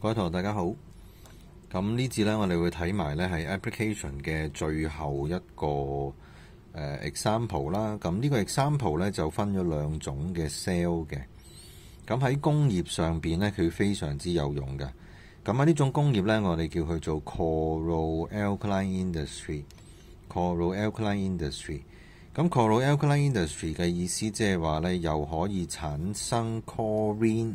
各位同學大家好，咁呢次呢，我哋會睇埋呢係 application 嘅最後一個、呃、example 啦。咁呢個 example 呢，就分咗兩種嘅 cell 嘅。咁喺工業上邊呢，佢非常之有用嘅。咁喺呢種工業呢，我哋叫佢做 chloroalkali industry。chloroalkali industry。咁 chloroalkali industry 嘅意思即係話呢，又可以產生 corine。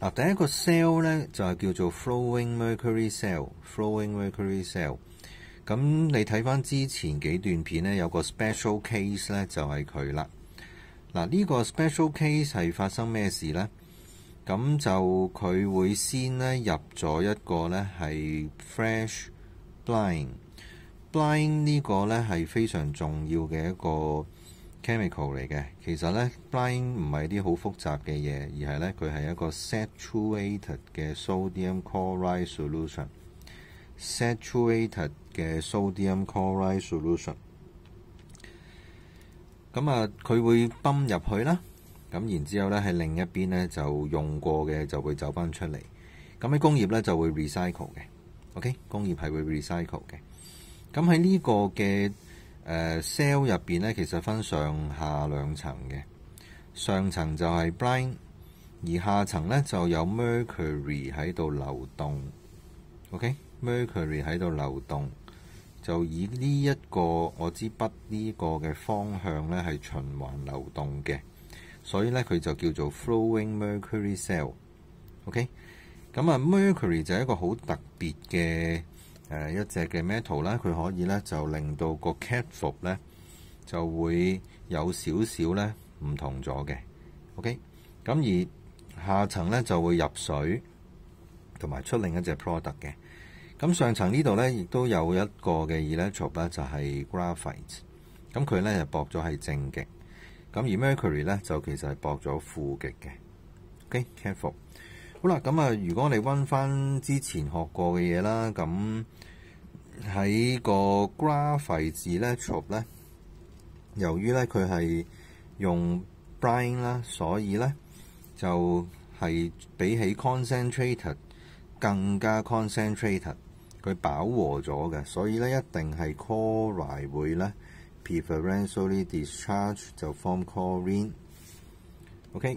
嗱，第一個 cell 咧就係叫做 flowing mercury cell，flowing mercury cell。咁你睇翻之前幾段片咧，有個 special case 咧就係佢啦。嗱，呢個 special case 係發生咩事咧？咁就佢會先咧入咗一個咧係 fresh blind，blind 呢個咧係非常重要嘅一個 chemical 嚟嘅，其實咧 brine 唔係啲好複雜嘅嘢，而係咧佢係一個 saturated 嘅 sodium chloride solution。saturated 嘅 sodium chloride solution。咁啊，佢會泵入去啦。咁然之後咧，喺另一邊咧就用過嘅就會走翻出嚟。咁喺工業咧就會 recycle 嘅。OK，工業係會 recycle 嘅。咁喺呢個嘅誒 cell 入邊咧，其實分上下兩層嘅。上層就係 brine，而下層咧就有 mercury 喺度流動。OK，mercury 喺度流動，就以呢一個我支筆呢個嘅方向咧係循環流動嘅，所以咧佢就叫做 flowing mercury cell。OK，咁啊 mercury 就係一個好特別嘅。誒一隻嘅 metal 啦，佢可以咧就令到個 cathode 咧就會有少少咧唔同咗嘅。OK，咁而下層咧就會入水同埋出另一隻 product 嘅。咁上層呢度咧亦都有一個嘅 electrode 咧就係 graphite。咁佢咧就駁咗係正極。咁而 mercury 咧就其實係駁咗負極嘅。OK，cathode。好啦，咁啊，如果我哋溫翻之前學過嘅嘢啦，咁喺個 graphite 字咧，electrode 咧，由於咧佢係用 brine 啦，所以咧就係比起 concentrated 更加 concentrated，佢飽和咗嘅，所以咧一定係 chloride 會咧 preferentially discharge 就 form chlorine。OK。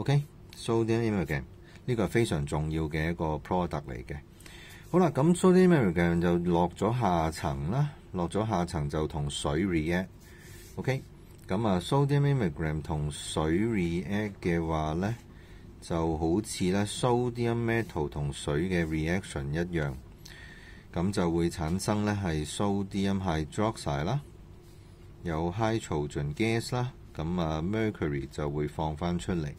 OK，sodium amalgam 呢個係非常重要嘅一個 product 嚟嘅。好啦，咁 sodium amalgam 就落咗下層啦，落咗下層就同水 react。OK，咁啊 sodium amalgam 同水 react 嘅話咧，就好似咧 sodium metal 同水嘅 reaction 一樣，咁就會產生咧係 sodium hydroxide 啦，有 hydrogen gas 啦，咁啊 mercury 就會放翻出嚟。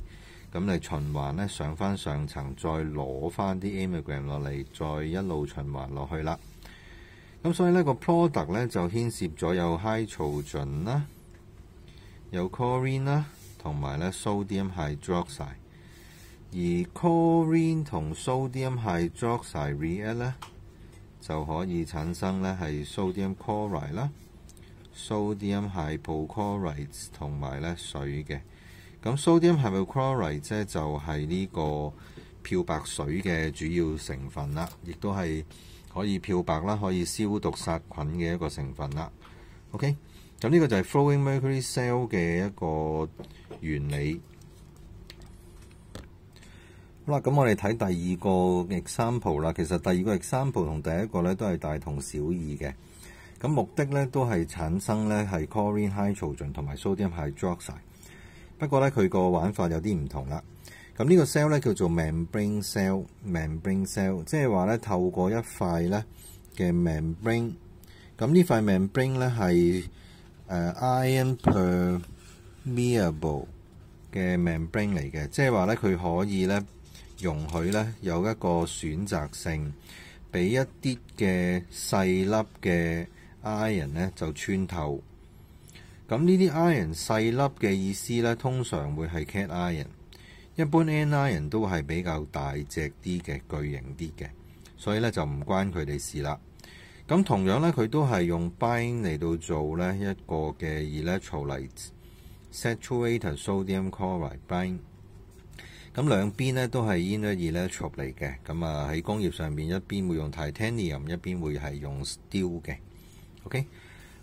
咁你循環咧上翻上層，再攞翻啲 amalgam 落嚟，再一路循環落去啦。咁所以呢個 product 咧就牽涉咗有 hydrogen 啦，有 chlorine 啦，同埋咧 sodium hydroxide。而 chlorine 同 sodium hydroxide react 咧，就可以產生咧係 sodium chloride 啦，sodium hypochlorite 同埋咧水嘅。咁 sodium hypochlorite 咧就係呢個漂白水嘅主要成分啦，亦都係可以漂白啦，可以消毒殺菌嘅一個成分啦。OK，咁呢個就係 flowing mercury cell 嘅一個原理。好啦，咁我哋睇第二個 example 啦。其實第二個 example 同第一個咧都係大同小異嘅。咁目的咧都係產生咧係 chlorine hydrogen 同埋 sodium hydroxide。不過咧佢個玩法有啲唔同啦。咁呢個 cell 咧叫做 membrane cell，membrane cell，即係話咧透過一塊咧嘅 membrane。咁呢塊 membrane 咧係誒 ion permeable 嘅 membrane 嚟嘅，即係話咧佢可以咧。容許咧有一個選擇性，俾一啲嘅細粒嘅 iron 咧就穿透。咁呢啲 iron 細粒嘅意思咧，通常會係 cat iron。一般 anion 都係比較大隻啲嘅、巨型啲嘅，所以咧就唔關佢哋事啦。咁同樣咧，佢都係用 bind 嚟到做咧一個嘅 electrolyte saturated sodium chloride bind。咁兩邊咧都係 inner electrode 嚟嘅，咁啊喺工業上面，一邊會用 titanium，一邊會係用 steel 嘅。OK，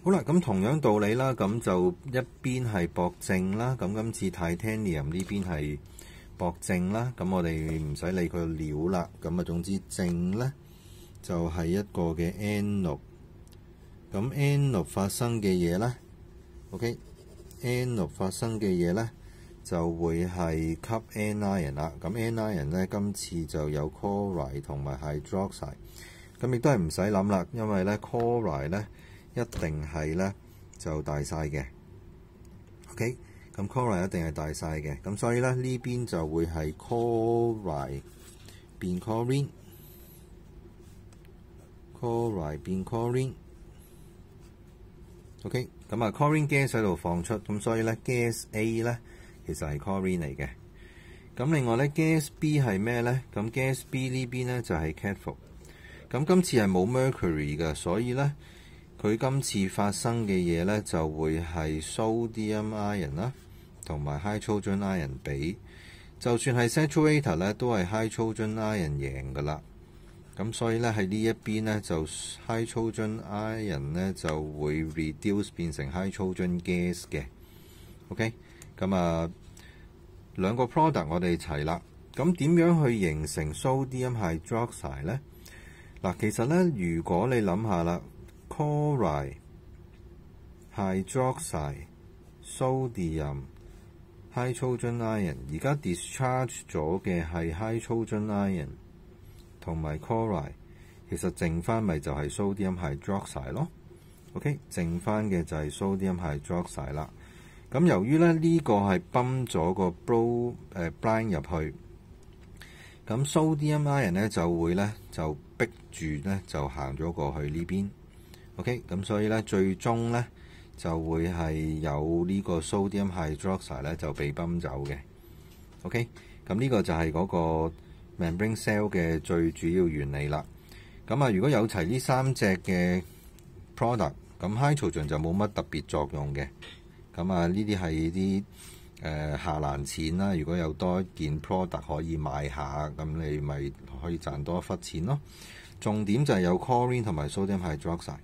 好啦，咁同樣道理啦，咁就一邊係駁正啦，咁今次 titanium 呢邊係駁正啦，咁我哋唔使理佢料啦，咁啊總之正咧就係一個嘅 anode，咁 anode 發生嘅嘢咧，OK，anode 發生嘅嘢咧。就會係吸 anion 啦，咁 anion 咧今次就有 chloride 同埋 hydroxide，咁亦都係唔使諗啦，因為咧 chloride 咧一定係咧就大晒嘅，OK，咁 chloride 一定係大晒嘅，咁所以咧呢邊就會係 chloride 變 chlorine，chloride 變 chlorine，OK，咁啊 chlorine gas 喺度放出，咁所以咧 gas A 咧。其實係 chlorine 嚟嘅，咁另外咧 gas B 係咩咧？咁 gas B 呢邊咧就係 c a t h o d。咁今次係冇 mercury 嘅，所以咧佢今次發生嘅嘢咧就會係 sodium ion 啦，同埋 hydrogen ion 比。就算係 saturator 咧，都係 hydrogen ion 贏噶啦。咁所以咧喺呢一邊咧就 hydrogen ion 咧就會 reduce 變成 hydrogen gas 嘅。OK。咁啊，兩個 product 我哋齊啦。咁點樣去形成 sodium hydroxide 咧？嗱，其實咧，如果你諗下啦，chloride、hydroxide、sodium、hydrogen ion，而家 discharge 咗嘅係 hydrogen ion 同埋 chloride，其實剩翻咪就係 sodium hydroxide 咯。OK，剩翻嘅就係 sodium hydroxide 啦。咁由於咧呢個係泵咗個 bro 誒 blind 入去，咁 sodium ion 咧就會咧就逼住咧就行咗過去呢邊，OK，咁所以咧最終咧就會係有呢個 sodium hydroxide 咧就被泵走嘅，OK，咁呢個就係嗰個 membrane cell 嘅最主要原理啦。咁啊，如果有齊呢三隻嘅 product，咁 hydrogen 就冇乜特別作用嘅。咁啊，呢啲係啲誒下欄錢啦。如果有多一件 product 可以賣下，咁你咪可以賺多一忽錢咯。重點就係有 chlorine 同埋 sodium hydroxide。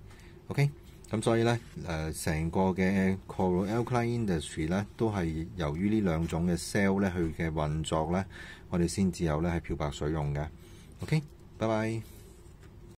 OK，咁所以咧誒，成個嘅 chloroalkali industry 咧都係由於呢兩種嘅 cell 咧，佢嘅運作咧，我哋先至有咧係漂白水用嘅。OK，拜拜。